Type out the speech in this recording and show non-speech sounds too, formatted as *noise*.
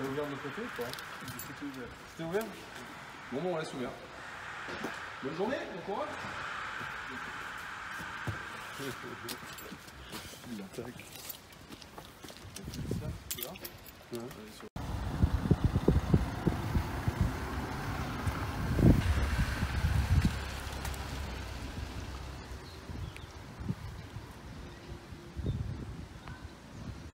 T'as ouvert de côté ou pas C'était ouvert. C'était ouvert Bon, bon, on laisse ouvert. Bonne journée, bon courage *laughs* Il attaque. Ça, là Ouais.